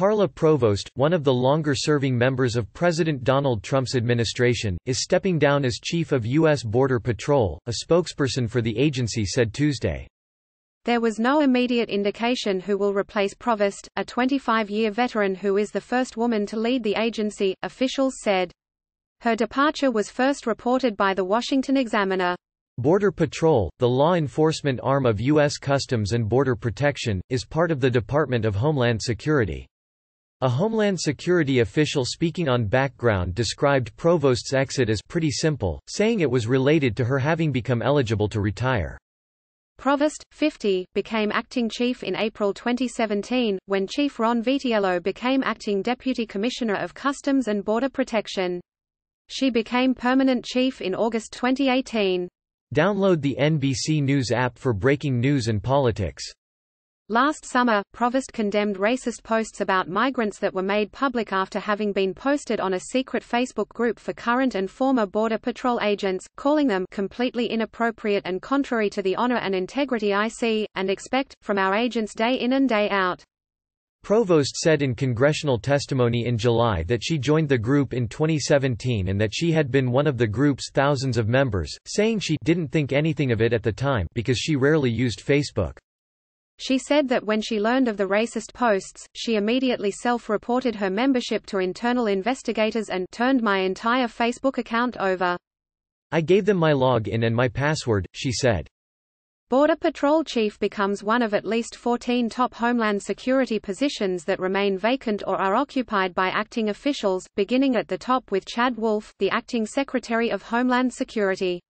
Carla Provost, one of the longer-serving members of President Donald Trump's administration, is stepping down as chief of U.S. Border Patrol, a spokesperson for the agency said Tuesday. There was no immediate indication who will replace Provost, a 25-year veteran who is the first woman to lead the agency, officials said. Her departure was first reported by the Washington Examiner. Border Patrol, the law enforcement arm of U.S. Customs and Border Protection, is part of the Department of Homeland Security. A Homeland Security official speaking on background described Provost's exit as pretty simple, saying it was related to her having become eligible to retire. Provost, 50, became acting chief in April 2017, when Chief Ron Vitiello became acting Deputy Commissioner of Customs and Border Protection. She became permanent chief in August 2018. Download the NBC News app for breaking news and politics. Last summer, Provost condemned racist posts about migrants that were made public after having been posted on a secret Facebook group for current and former Border Patrol agents, calling them completely inappropriate and contrary to the honor and integrity I see, and expect, from our agents day in and day out. Provost said in congressional testimony in July that she joined the group in 2017 and that she had been one of the group's thousands of members, saying she didn't think anything of it at the time because she rarely used Facebook. She said that when she learned of the racist posts, she immediately self-reported her membership to internal investigators and turned my entire Facebook account over. I gave them my log-in and my password, she said. Border Patrol Chief becomes one of at least 14 top Homeland Security positions that remain vacant or are occupied by acting officials, beginning at the top with Chad Wolf, the acting Secretary of Homeland Security.